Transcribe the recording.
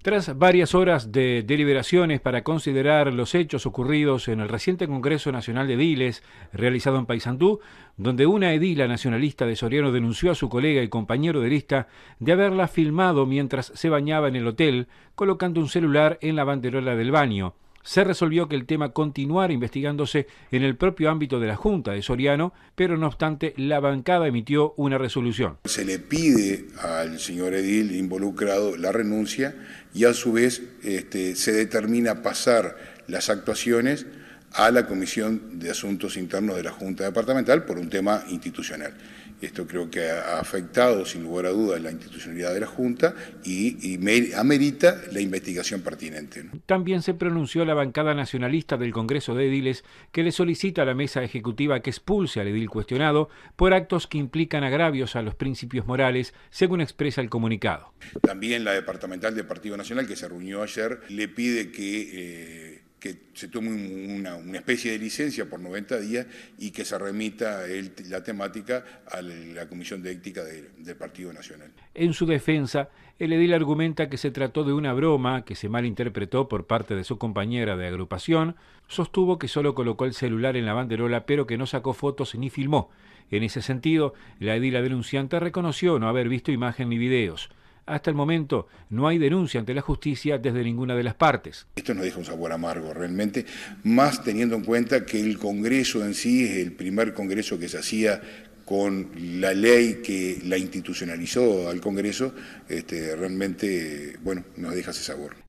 Tras varias horas de deliberaciones para considerar los hechos ocurridos en el reciente Congreso Nacional de Ediles, realizado en Paysandú, donde una edila nacionalista de Soriano denunció a su colega y compañero de lista de haberla filmado mientras se bañaba en el hotel, colocando un celular en la banderola del baño, se resolvió que el tema continuara investigándose en el propio ámbito de la Junta de Soriano, pero no obstante la bancada emitió una resolución. Se le pide al señor Edil involucrado la renuncia y a su vez este, se determina pasar las actuaciones a la Comisión de Asuntos Internos de la Junta Departamental por un tema institucional. Esto creo que ha afectado, sin lugar a dudas, la institucionalidad de la Junta y, amerita la investigación pertinente. También se pronunció la bancada nacionalista del Congreso de Ediles que le solicita a la mesa ejecutiva que expulse al edil cuestionado por actos que implican agravios a los principios morales, según expresa el comunicado. También la departamental del Partido Nacional, que se reunió ayer, le pide que... Eh, que se tome una, especie de licencia por 90 días y que se remita la temática a la Comisión de Ética del Partido Nacional. En su defensa, el edil argumenta que se trató de una broma que se malinterpretó por parte de su compañera de agrupación, sostuvo que solo colocó el celular en la banderola pero que no sacó fotos ni filmó. En ese sentido, la edila denunciante reconoció no haber visto imagen ni videos. Hasta el momento no hay denuncia ante la justicia desde ninguna de las partes. Esto nos deja un sabor amargo realmente, más teniendo en cuenta que el Congreso en sí es el primer Congreso que se hacía con la ley que la institucionalizó al Congreso, este, realmente bueno, nos deja ese sabor.